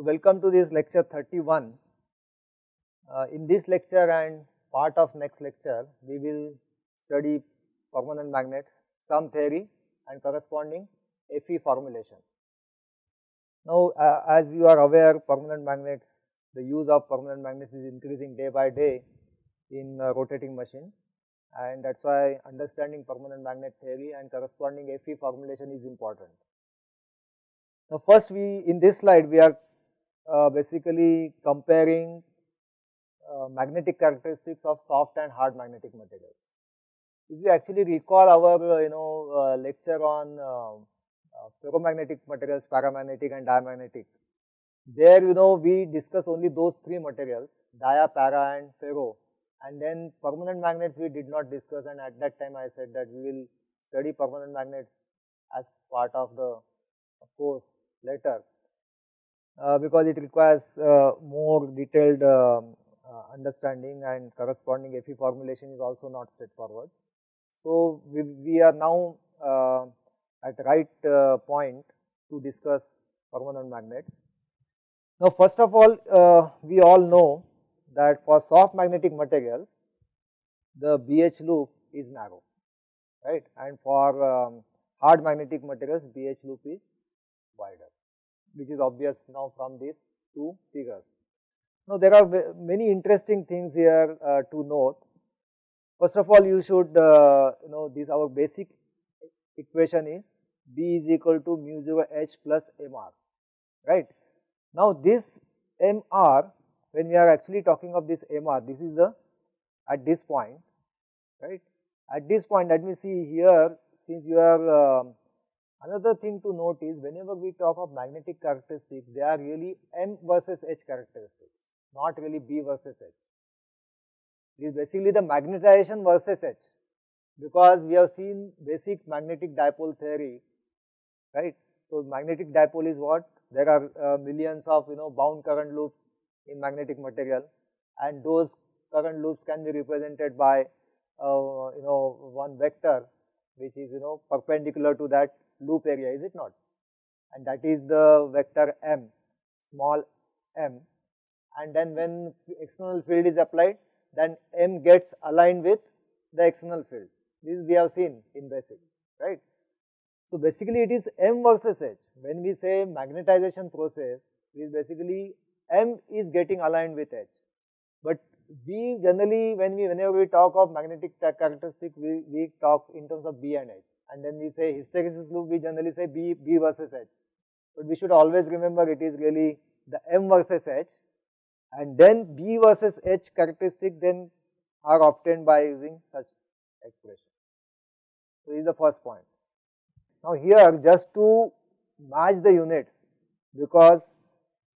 So, welcome to this lecture 31. Uh, in this lecture and part of next lecture, we will study permanent magnets, some theory and corresponding FE formulation. Now, uh, as you are aware permanent magnets, the use of permanent magnets is increasing day by day in uh, rotating machines and that is why understanding permanent magnet theory and corresponding FE formulation is important. Now, first we in this slide we are basically comparing uh, magnetic characteristics of soft and hard magnetic materials. If you actually recall our uh, you know uh, lecture on uh, uh, ferromagnetic materials, paramagnetic and diamagnetic, there you know we discuss only those three materials dia, para and ferro and then permanent magnets we did not discuss and at that time I said that we will study permanent magnets as part of the course later uh, because it requires uh, more detailed um, uh, understanding and corresponding FE formulation is also not straightforward. So, we, we are now uh, at right uh, point to discuss permanent magnets. Now, first of all uh, we all know that for soft magnetic materials the BH loop is narrow right and for um, hard magnetic materials BH loop is wider which is obvious now from these two figures. Now there are many interesting things here uh, to note. First of all you should uh, you know this our basic equation is B is equal to mu 0 H plus MR right. Now this MR when we are actually talking of this MR, this is the at this point, right. At this point let me see here since you are um, another thing to note is whenever we talk of magnetic characteristics, they are really M versus H characteristics, not really B versus H. It is basically the magnetization versus H because we have seen basic magnetic dipole theory, right. So, magnetic dipole is what? There are uh, millions of you know bound current loops in magnetic material and those current loops can be represented by uh, you know one vector which is you know perpendicular to that loop area is it not? And that is the vector m small m. And then when external field is applied then m gets aligned with the external field. This we have seen in basics right. So, basically it is m versus h. When we say magnetization process is basically M is getting aligned with H. But we generally when we whenever we talk of magnetic characteristic we, we talk in terms of B and H and then we say hysteresis loop we generally say B, B versus H. But we should always remember it is really the M versus H and then B versus H characteristic then are obtained by using such expression. So, this is the first point. Now, here just to match the units because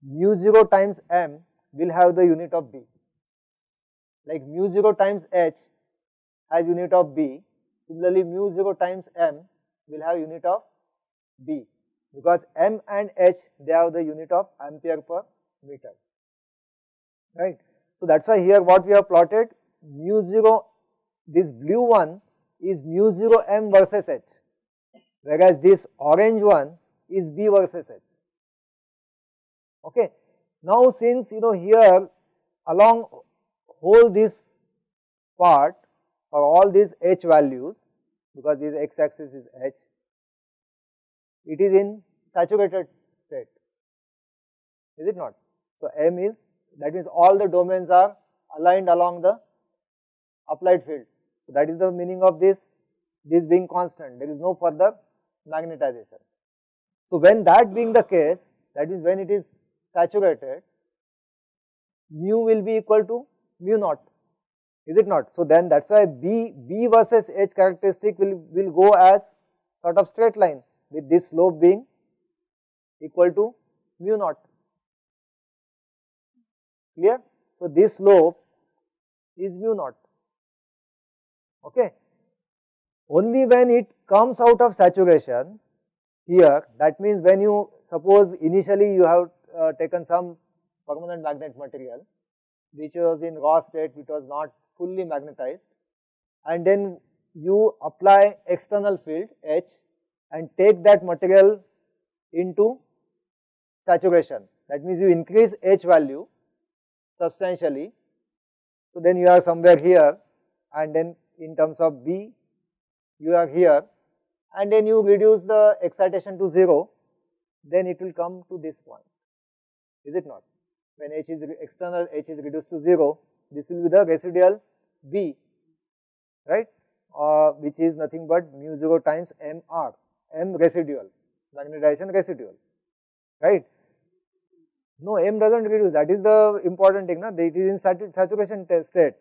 mu 0 times m will have the unit of b. Like mu 0 times h has unit of b, similarly mu 0 times m will have unit of b because m and h they have the unit of ampere per meter, right. So, that is why here what we have plotted mu 0 this blue one is mu 0 m versus h whereas this orange one is b versus h. Okay. Now, since you know here along whole this part for all these h values because this x axis is h, it is in saturated state, is it not? So, m is that means all the domains are aligned along the applied field. So, that is the meaning of this, this being constant, there is no further magnetization. So, when that being the case, that is when it is saturated, mu will be equal to mu naught, is it not? So, then that is why B, B versus H characteristic will, will go as sort of straight line with this slope being equal to mu naught, clear? So, this slope is mu naught, okay. Only when it comes out of saturation here that means when you suppose initially you have uh, taken some permanent magnet material which was in raw state which was not fully magnetized. And then you apply external field H and take that material into saturation. That means you increase H value substantially. So then you are somewhere here and then in terms of B you are here. And then you reduce the excitation to 0 then it will come to this point. Is it not? When H is external H is reduced to 0 this will be the residual B right uh, which is nothing but mu 0 times M R M residual magnetization residual right no, M does not reduce, that is the important thing, na? it is in saturation state.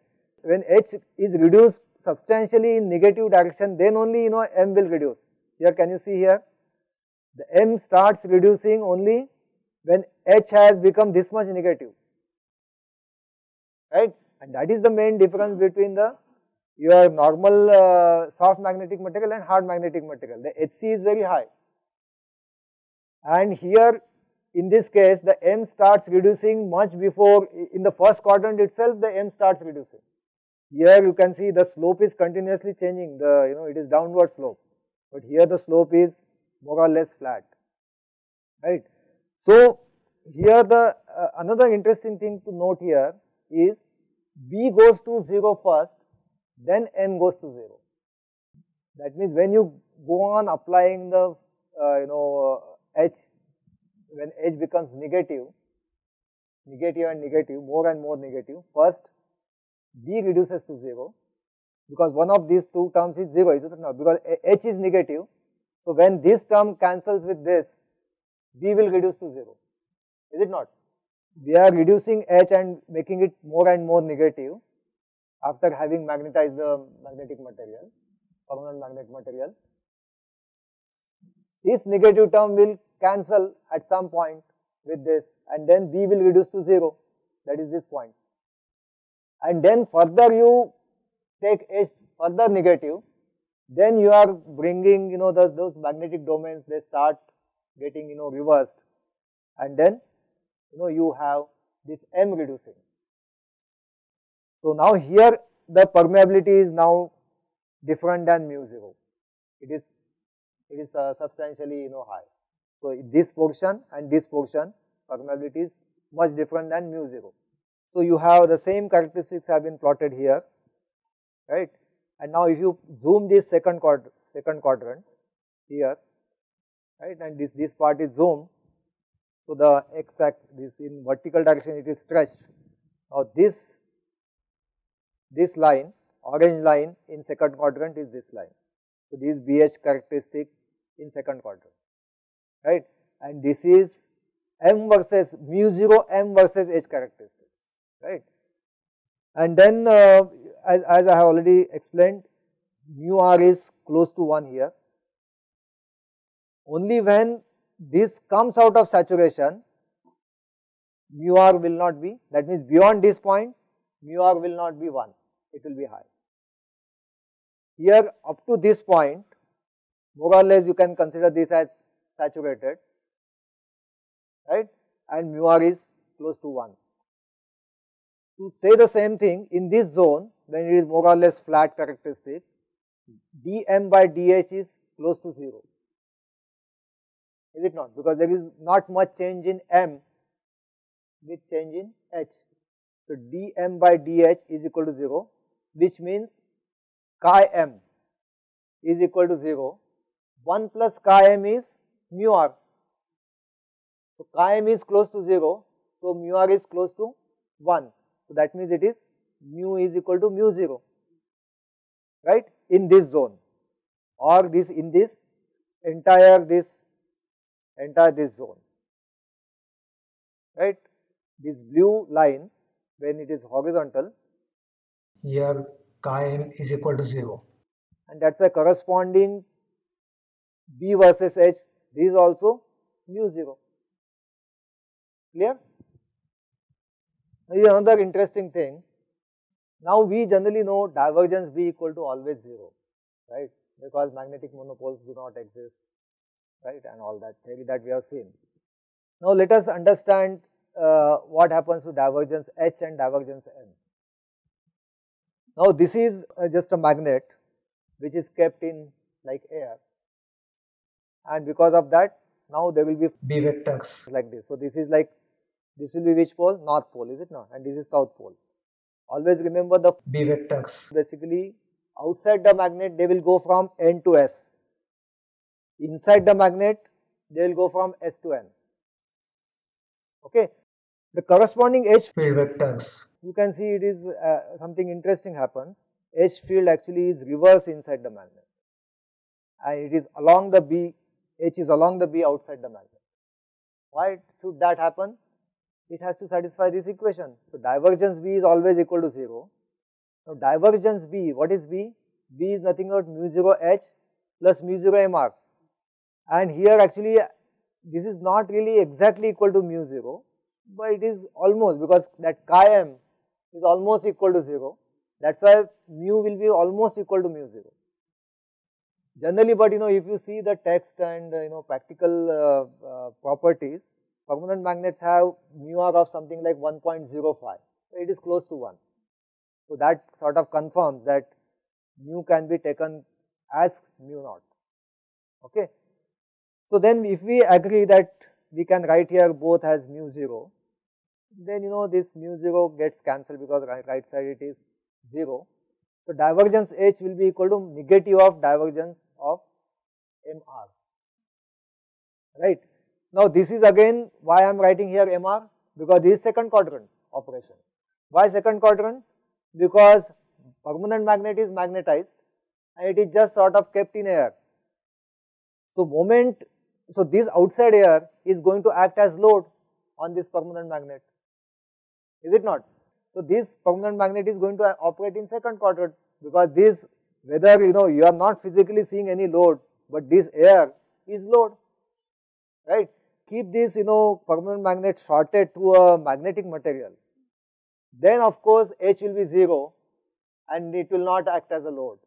When H is reduced substantially in negative direction, then only you know M will reduce. Here can you see here? The M starts reducing only when H has become this much negative, right? And that is the main difference between the your normal uh, soft magnetic material and hard magnetic material. The HC is very high. And here in this case the M starts reducing much before in the first quadrant itself the M starts reducing. Here you can see the slope is continuously changing the you know it is downward slope but here the slope is more or less flat right. So here the uh, another interesting thing to note here is B goes to 0 first then M goes to 0. That means when you go on applying the uh, you know uh, H when H becomes negative, negative and negative, more and more negative, first B reduces to 0 because one of these two terms is 0, is it not? Because H is negative. So, when this term cancels with this, B will reduce to 0, is it not? We are reducing H and making it more and more negative after having magnetized the magnetic material, permanent magnetic material. This negative term will cancel at some point with this and then B will reduce to 0 that is this point. And then further you take H further negative then you are bringing you know those, those magnetic domains they start getting you know reversed and then you know you have this M reducing. So now here the permeability is now different than mu 0 it is it is uh, substantially you know high. So, this portion and this portion permeability is much different than mu 0. So, you have the same characteristics have been plotted here, right. And now, if you zoom this second quadrant, second quadrant here, right, and this, this part is zoomed. So, the x axis this in vertical direction it is stretched. Now, this, this line, orange line in second quadrant is this line. So, this BH characteristic in second quadrant right and this is m versus mu 0 m versus h characteristics right. And then uh, as, as I have already explained mu r is close to 1 here. Only when this comes out of saturation mu r will not be that means beyond this point mu r will not be 1 it will be high. Here up to this point more or less you can consider this as saturated right and mu r is close to 1. To say the same thing in this zone when it is more or less flat characteristic dm by dh is close to 0 is it not because there is not much change in m with change in h. So, dm by dh is equal to 0 which means chi m is equal to 0 1 plus chi m is mu r. So, chi m is close to 0, so mu r is close to 1. So, that means it is mu is equal to mu 0 right in this zone or this in this entire this entire this zone. Right? This blue line when it is horizontal here chi m is equal to 0 and that is a corresponding B versus H this is also mu 0 clear. Now, is another interesting thing. Now, we generally know divergence B equal to always 0 right? Because magnetic monopoles do not exist right and all that theory that we have seen. Now, let us understand uh, what happens to divergence H and divergence M. Now, this is uh, just a magnet which is kept in like air and because of that now there will be B vectors like this. So, this is like This will be which pole? North pole, is it not? And this is south pole. Always remember the B vectors. basically outside the magnet they will go from N to S. Inside the magnet they will go from S to N. Okay. The corresponding H Field vectors. you can see it is uh, something interesting happens. H field actually is reverse inside the magnet and it is along the B, H is along the B outside the magnet. Why should that happen? It has to satisfy this equation. So, divergence B is always equal to 0. Now, divergence B, what is B? B is nothing but mu 0 H plus mu 0 MR and here actually this is not really exactly equal to mu 0, but it is almost because that chi m is almost equal to 0 that is why mu will be almost equal to mu 0. Generally, but you know if you see the text and uh, you know practical uh, uh, properties, permanent magnets have mu r of something like 1.05, it is close to 1. So, that sort of confirms that mu can be taken as mu naught. Okay. So, then if we agree that we can write here both as mu 0, then you know this mu 0 gets cancelled because right, right side it is 0. So, divergence H will be equal to negative of divergence of MR, right. Now, this is again why I am writing here MR because this is second quadrant operation. Why second quadrant? Because permanent magnet is magnetized and it is just sort of kept in air. So, moment, so this outside air is going to act as load on this permanent magnet, is it not? So, this permanent magnet is going to operate in second quadrant because this whether you know you are not physically seeing any load, but this air is load, right. Keep this you know permanent magnet shorted to a magnetic material, then of course H will be 0 and it will not act as a load,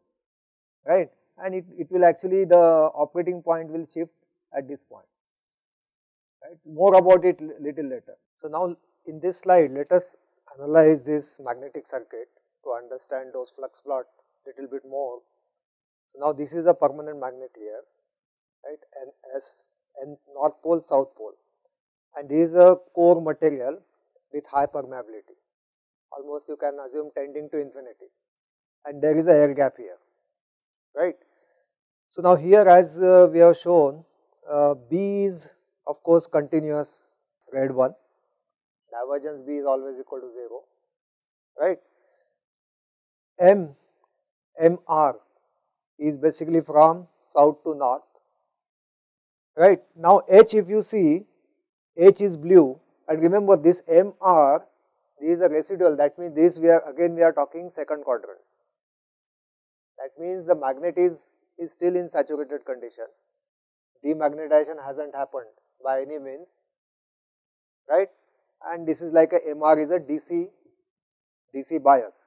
right. And it, it will actually the operating point will shift at this point, right. More about it little later. So, now in this slide let us analyze this magnetic circuit to understand those flux plot little bit more. So, now this is a permanent magnet here right and S and north pole south pole and this is a core material with high permeability almost you can assume tending to infinity and there is a air gap here right. So, now here as uh, we have shown uh, B is of course continuous red one. Divergence B is always equal to 0 right. M MR is basically from south to north right. Now H if you see H is blue. And remember this MR this is a residual. That means this we are again we are talking second quadrant. That means the magnet is is still in saturated condition demagnetization hasn't happened by any means right and this is like a MR is a DC DC bias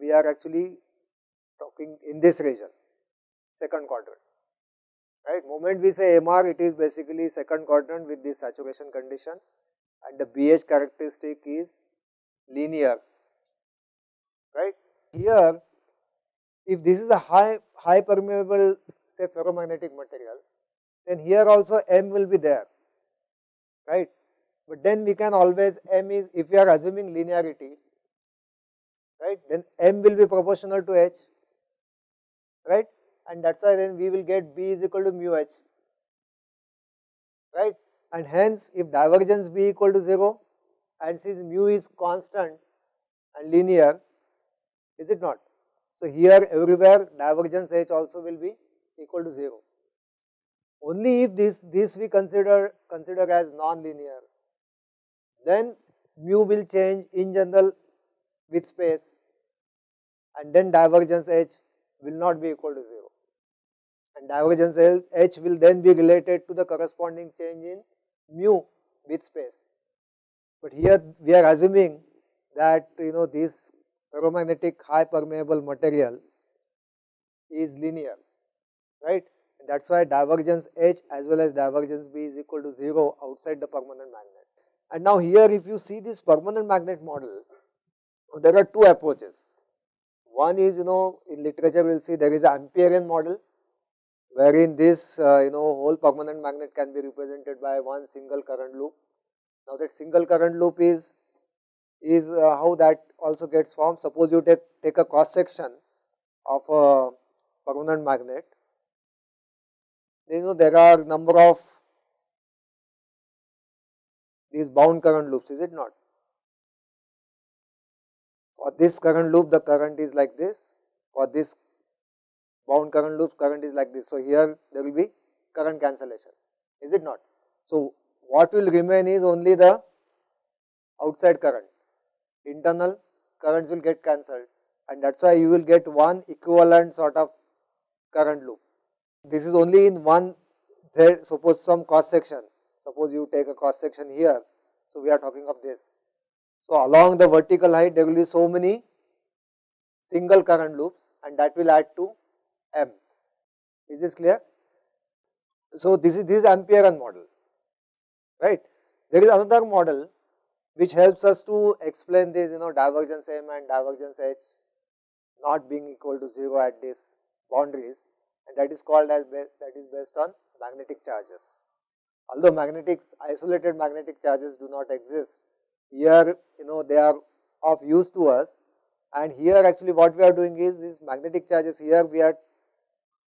we are actually talking in this region second quadrant right. Moment we say MR it is basically second quadrant with this saturation condition and the BH characteristic is linear right. Here if this is a high high permeable say ferromagnetic material then here also M will be there right. But then we can always M is if we are assuming linearity right then M will be proportional to H right and that is why then we will get B is equal to mu H right and hence if divergence B equal to 0 and since mu is constant and linear is it not. So, here everywhere divergence H also will be equal to 0 only if this this we consider consider as non-linear then mu will change in general with space and then divergence H will not be equal to 0 and divergence H will then be related to the corresponding change in mu with space. But here we are assuming that you know this ferromagnetic high permeable material is linear right and that is why divergence H as well as divergence B is equal to 0 outside the permanent magnet. And now here if you see this permanent magnet model there are two approaches. One is you know in literature we will see there is an Amperian model wherein this uh, you know whole permanent magnet can be represented by one single current loop Now that single current loop is is uh, how that also gets formed. Suppose you take take a cross section of a permanent magnet, you know there are number of these bound current loops, is it not? For this current loop, the current is like this. For this bound current loop, current is like this. So, here there will be current cancellation, is it not? So, what will remain is only the outside current, internal currents will get cancelled and that is why you will get one equivalent sort of current loop. This is only in one Z, suppose some cross section, suppose you take a cross section here. So, we are talking of this. So, along the vertical height there will be so many single current loops and that will add to M. Is this clear? So, this is this Ampere model, right. There is another model which helps us to explain this you know divergence M and divergence H not being equal to 0 at these boundaries and that is called as that is based on magnetic charges. Although magnetic isolated magnetic charges do not exist, here you know they are of use to us and here actually what we are doing is these magnetic charges here we are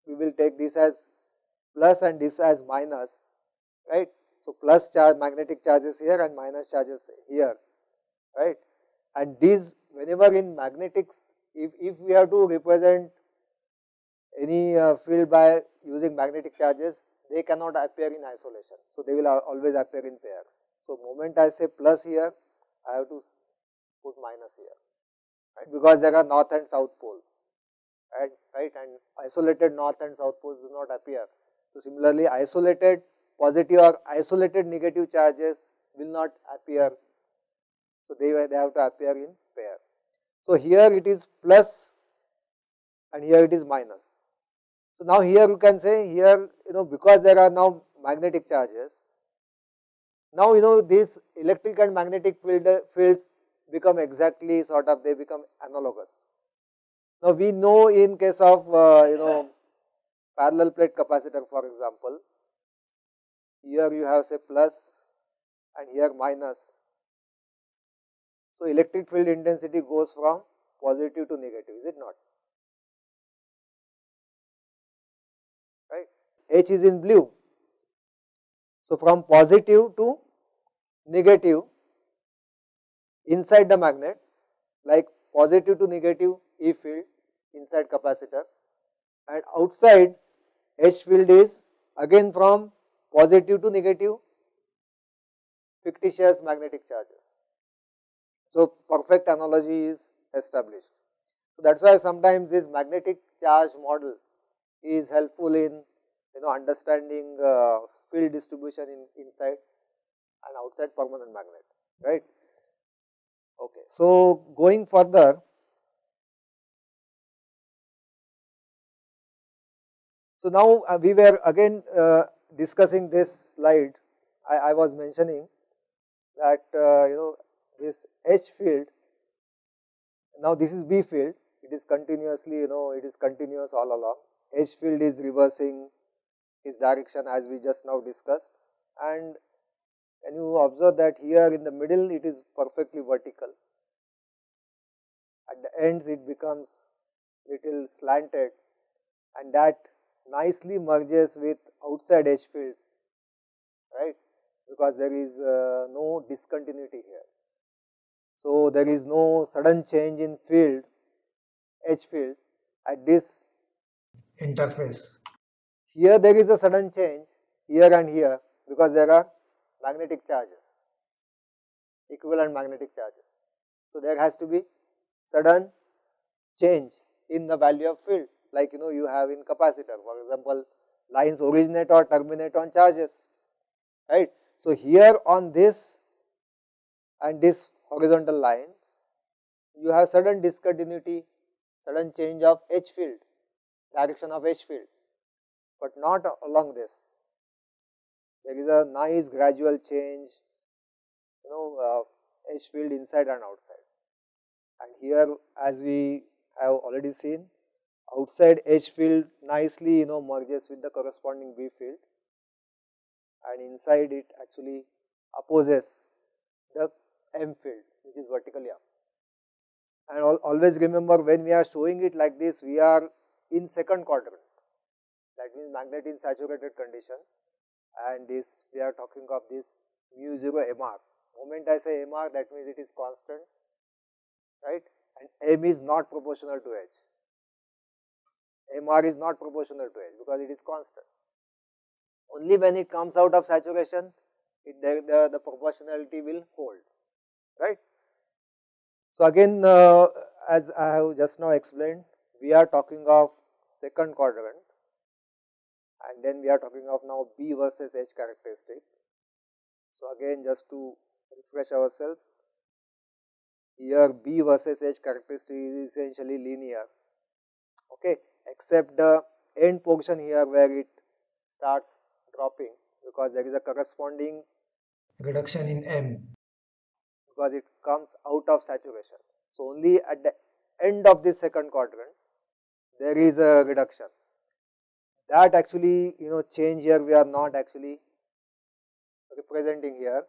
we will take this as plus and this as minus right. So, plus charge magnetic charges here and minus charges here right and these whenever in magnetics if, if we have to represent any uh, field by using magnetic charges they cannot appear in isolation. So, they will always appear in pairs. So, moment I say plus here I have to put minus here right because there are north and south poles right, right and isolated north and south poles do not appear. So, similarly isolated positive or isolated negative charges will not appear. So, they, they have to appear in pair. So, here it is plus and here it is minus. So, now here you can say here you know because there are now magnetic charges, now you know these electric and magnetic field, fields become exactly sort of they become analogous. Now, we know in case of uh, you know parallel plate capacitor for example, here you have say plus and here minus. So, electric field intensity goes from positive to negative is it not? H is in blue. So, from positive to negative inside the magnet like positive to negative E field inside capacitor and outside H field is again from positive to negative fictitious magnetic charges. So, perfect analogy is established. So, that is why sometimes this magnetic charge model is helpful in you know understanding uh, field distribution in inside and outside permanent magnet right. Okay. So, going further So, now uh, we were again uh, discussing this slide I, I was mentioning that uh, you know this H field now this is B field it is continuously you know it is continuous all along H field is reversing its direction as we just now discussed and and you observe that here in the middle it is perfectly vertical at the ends it becomes little slanted and that nicely merges with outside H fields right because there is uh, no discontinuity here. So, there is no sudden change in field H field at this interface. Here there is a sudden change here and here because there are magnetic charges, equivalent magnetic charges. So, there has to be sudden change in the value of field like you know you have in capacitor for example lines originate or terminate on charges right. So, here on this and this horizontal line you have sudden discontinuity sudden change of H field direction of H field, but not along this there is a nice gradual change you know uh, H field inside and outside and here as we have already seen outside H field nicely you know merges with the corresponding B field and inside it actually opposes the M field which is vertically up. And al always remember when we are showing it like this, we are in second quadrant. That means magnet in saturated condition and this we are talking of this mu 0 MR. Moment I say MR that means it is constant, right? And M is not proportional to H. MR is not proportional to H because it is constant. Only when it comes out of saturation, it, the, the, the proportionality will hold, right. So, again uh, as I have just now explained, we are talking of second quadrant and then we are talking of now B versus H characteristic. So, again just to refresh ourselves, here B versus H characteristic is essentially linear, okay, except the end portion here where it starts dropping because there is a corresponding reduction in M because it comes out of saturation. So, only at the end of the second quadrant there is a reduction that actually you know change here we are not actually representing here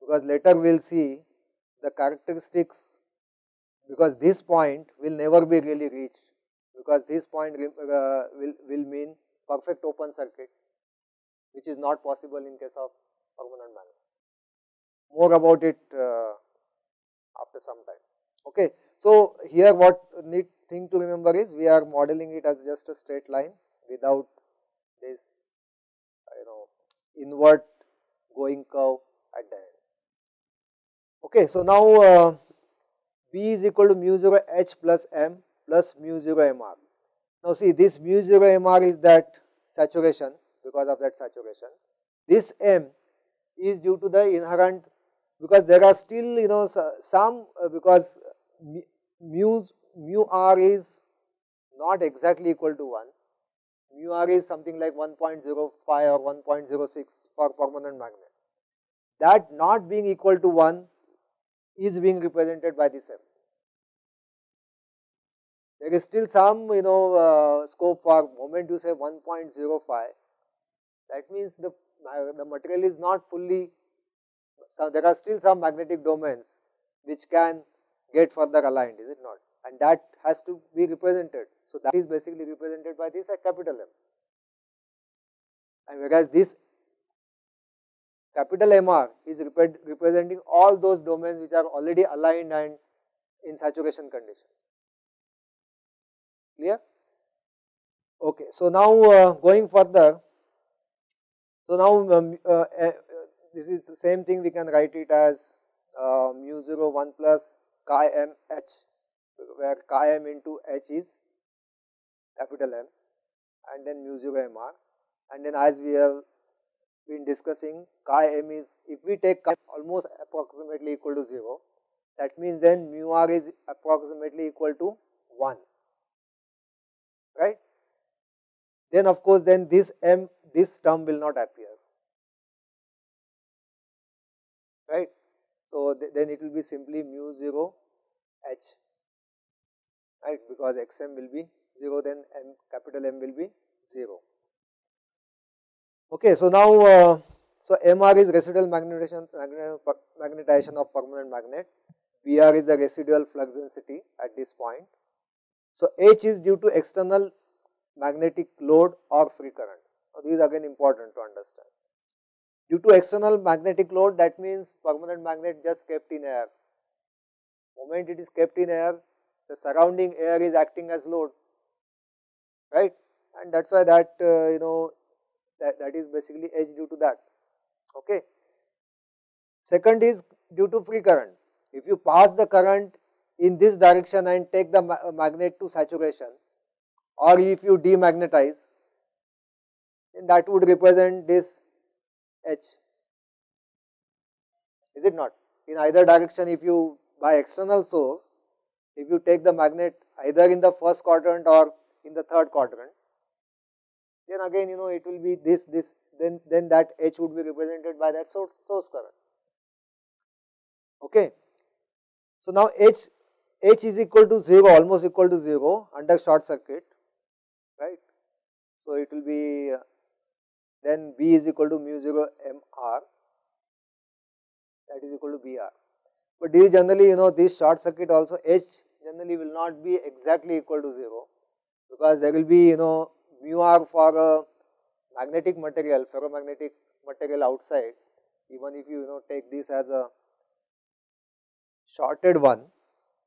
because later we will see the characteristics because this point will never be really reached because this point uh, will, will mean perfect open circuit which is not possible in case of permanent magnet. More about it uh, after some time. Okay. So, here what need thing to remember is we are modeling it as just a straight line without this you know inward going curve at the end. Okay. So, now uh, B is equal to mu 0 H plus M plus mu 0 MR. Now, see this mu 0 MR is that saturation because of that saturation. This M is due to the inherent because there are still you know some uh, because mu mu r is not exactly equal to 1 mu r is something like 1.05 or 1.06 for permanent magnet. That not being equal to 1 is being represented by this m there is still some you know uh, scope for moment you say 1.05 that means the the material is not fully so there are still some magnetic domains which can get further aligned is it not? And that has to be represented. So, that is basically represented by this a capital M and whereas this capital MR is rep representing all those domains which are already aligned and in saturation condition clear. Okay. So, now uh, going further, so now um, uh, uh, this is the same thing we can write it as uh, mu 0 1 plus chi m h where chi m into h is capital M and then mu 0 m r. And then as we have been discussing chi m is if we take almost approximately equal to 0 that means then mu r is approximately equal to 1 right. Then of course then this m this term will not appear. Right. So, th then it will be simply mu 0 h. Right? Because xm will be 0 then m capital M will be 0. Okay, so now uh, so Mr is residual magnetization, magnetization of permanent magnet, Br is the residual flux density at this point. So H is due to external magnetic load or free current. So, this is again important to understand. Due to external magnetic load that means permanent magnet just kept in air. Moment it is kept in air, the surrounding air is acting as load, right? And that is why that uh, you know that, that is basically H due to that, okay. Second is due to free current. If you pass the current in this direction and take the ma magnet to saturation or if you demagnetize, then that would represent this H, is it not? In either direction if you by external source, if you take the magnet either in the first quadrant or in the third quadrant, then again you know it will be this, this, then, then that H would be represented by that source, source current. Okay. So now H, H is equal to 0, almost equal to 0 under short circuit, right. So it will be then B is equal to mu 0 M R that is equal to B R. but these generally you know this short circuit also H generally will not be exactly equal to 0 because there will be you know mu r for a magnetic material ferromagnetic material outside. Even if you you know take this as a shorted one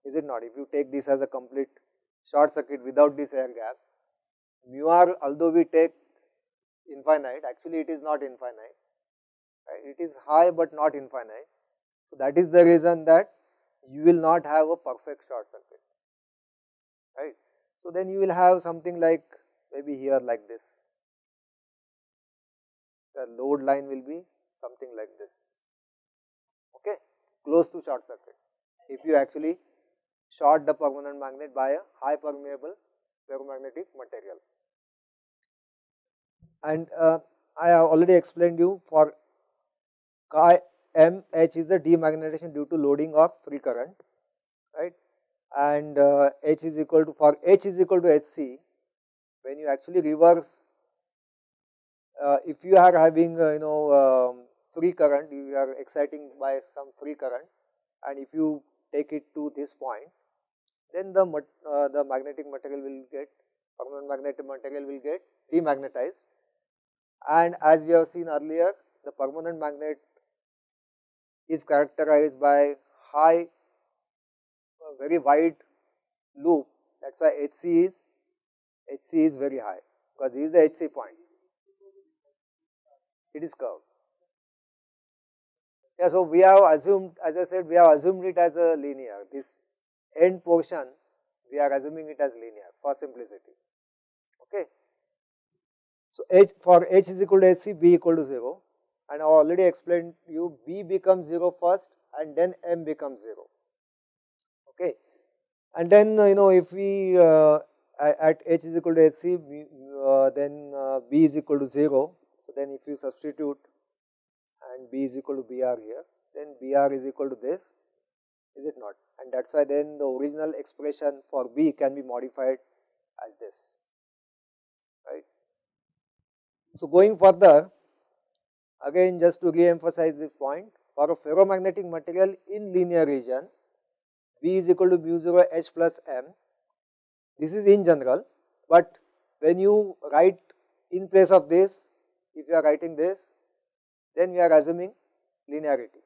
is it not? If you take this as a complete short circuit without this air gap mu r although we take infinite actually it is not infinite. Right? It is high but not infinite. So that is the reason that you will not have a perfect short circuit so then you will have something like maybe here like this. The load line will be something like this. Okay? Close to short circuit. If you actually short the permanent magnet by a high permeable ferromagnetic material. And uh, I have already explained you for chi m h is the demagnetization due to loading of free current and uh, h is equal to for h is equal to hc when you actually reverse uh, if you are having uh, you know um, free current you are exciting by some free current and if you take it to this point then the uh, the magnetic material will get permanent magnetic material will get demagnetized. And as we have seen earlier the permanent magnet is characterized by high very wide loop that is why HC is HC is very high because this is the HC point. It is curved. Yeah, so we have assumed as I said we have assumed it as a linear. This end portion we are assuming it as linear for simplicity. Okay. So, H for H is equal to HC, B equal to 0 and I already explained you B becomes 0 first and then M becomes 0 okay. And then uh, you know if we uh, at H is equal to HC uh, then uh, B is equal to 0. So, then if you substitute and B is equal to BR here then BR is equal to this is it not and that is why then the original expression for B can be modified as this right. So, going further again just to re-emphasize this point for a ferromagnetic material in linear region B is equal to mu 0 H plus M. This is in general, but when you write in place of this, if you are writing this, then we are assuming linearity,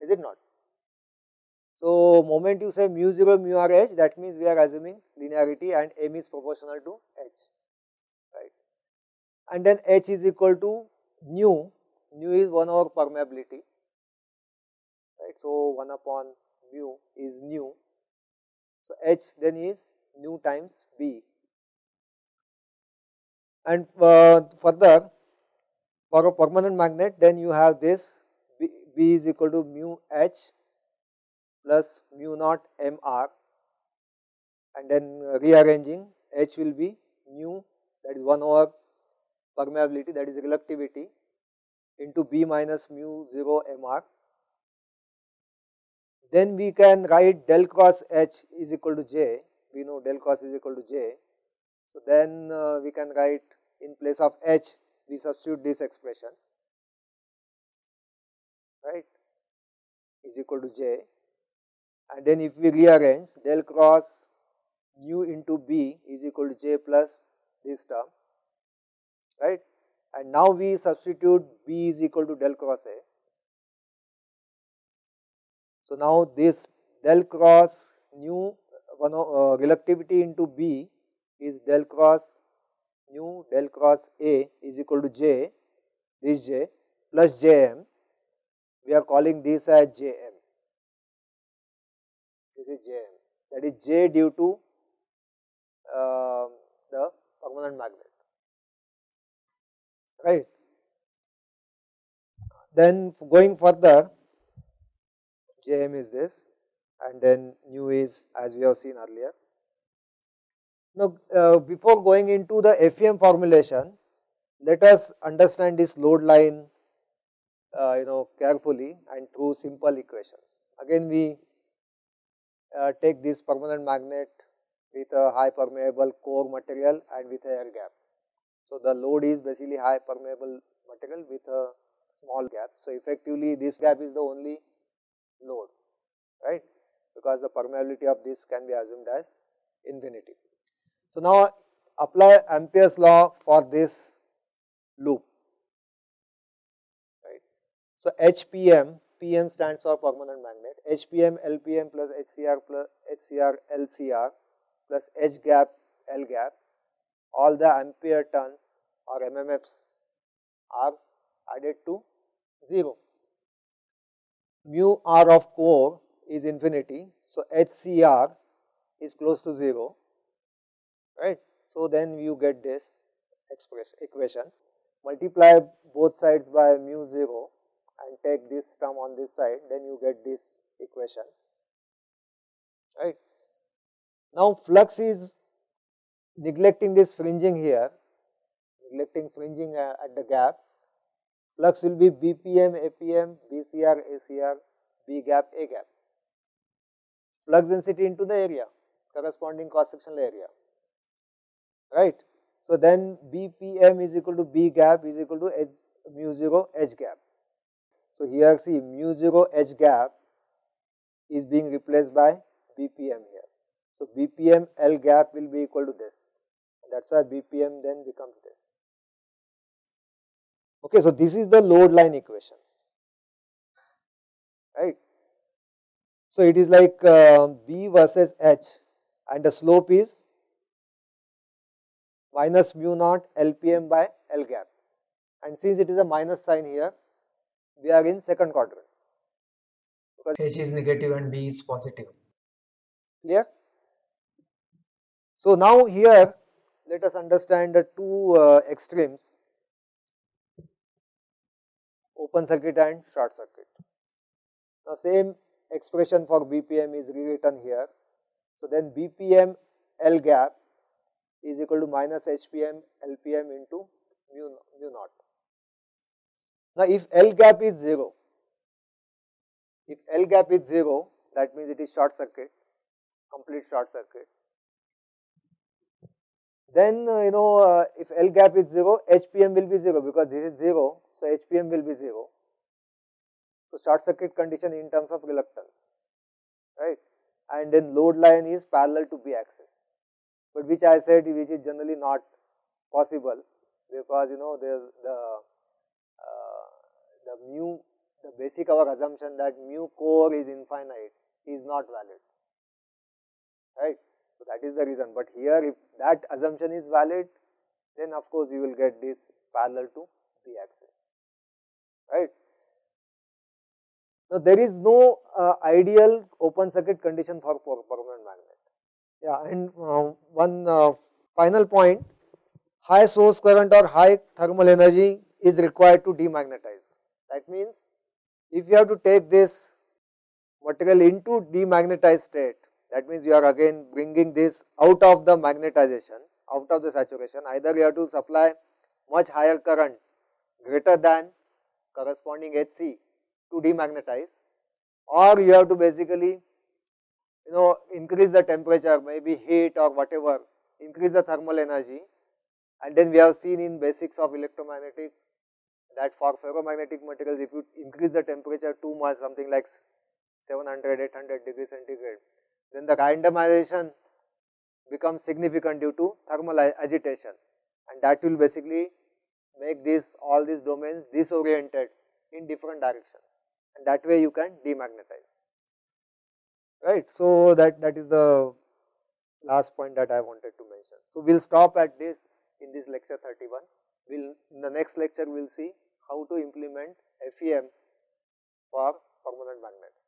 is it not? So, moment you say mu 0 mu r h that means we are assuming linearity and m is proportional to h right and then H is equal to nu, nu is 1 over permeability, right. So, 1 upon mu is nu. So, H then is nu times B and uh, further for a permanent magnet then you have this B, B is equal to mu H plus mu naught M R and then rearranging H will be nu that is 1 over permeability that is reluctivity into B minus mu 0 mr. Then we can write del cross H is equal to J, we know del cross is equal to J. So, then uh, we can write in place of H we substitute this expression. Right? Is equal to J. And then if we rearrange del cross nu into B is equal to J plus this term. Right? And now we substitute B is equal to del cross A. So, now this del cross nu one uh, reluctivity into B is del cross nu del cross A is equal to J this J plus Jm we are calling this as Jm this is Jm that is J due to uh, the permanent magnet. Right. Then going further Jm is this and then nu is as we have seen earlier. Now, uh, before going into the FEM formulation, let us understand this load line uh, you know carefully and through simple equations. Again we uh, take this permanent magnet with a high permeable core material and with a air gap. So, the load is basically high permeable material with a small gap. So, effectively this gap is the only load right because the permeability of this can be assumed as infinity. So, now apply Ampere's law for this loop right. So, HPM, PM stands for permanent magnet, HPM LPM plus HCR plus HCR LCR plus H gap L gap all the ampere turns or MMFs are added to 0. Mu r of core is infinity. So, HCR is close to 0 right. So, then you get this expression equation multiply both sides by mu 0 and take this term on this side then you get this equation right. Now, flux is neglecting this fringing here neglecting fringing uh, at the gap flux will be BPM, APM, BCR, ACR, B gap, A gap. Flux density into the area, corresponding cross sectional area, right. So, then BPM is equal to B gap is equal to H mu 0 H gap. So, here see mu 0 H gap is being replaced by BPM here. So, BPM L gap will be equal to this that is why BPM then becomes this. Okay, so this is the load line equation, right. So it is like uh, B versus H and the slope is minus mu naught LPM by L gap and since it is a minus sign here, we are in second quadrant. Because H is negative and B is positive. Clear? So now here let us understand the two uh, extremes open circuit and short circuit. Now, same expression for BPM is rewritten here. So, then BPM L gap is equal to minus HPM LPM into mu, mu naught. Now, if L gap is 0, if L gap is 0 that means it is short circuit, complete short circuit. Then uh, you know uh, if L gap is 0, HPM will be 0 because this is 0 so, HPM will be 0. So, short circuit condition in terms of reluctance, right, and then load line is parallel to B axis, but which I said which is generally not possible because you know there the uh, the mu the basic our assumption that mu core is infinite is not valid, right. So, that is the reason, but here if that assumption is valid then of course you will get this parallel to B axis right. Now, there is no uh, ideal open circuit condition for, permanent magnet. Yeah, and uh, one uh, final point, high source current or high thermal energy is required to demagnetize. That means, if you have to take this material into demagnetized state, that means you are again bringing this out of the magnetization, out of the saturation, either you have to supply much higher current greater than corresponding HC to demagnetize or you have to basically you know increase the temperature maybe heat or whatever increase the thermal energy. And then we have seen in basics of electromagnetics that for ferromagnetic materials if you increase the temperature too much something like 700 800 degree centigrade then the randomization becomes significant due to thermal agitation. And that will basically make this all these domains disoriented in different directions and that way you can demagnetize right. So, that that is the last point that I wanted to mention. So, we will stop at this in this lecture 31. We will in the next lecture we will see how to implement FEM for permanent magnets.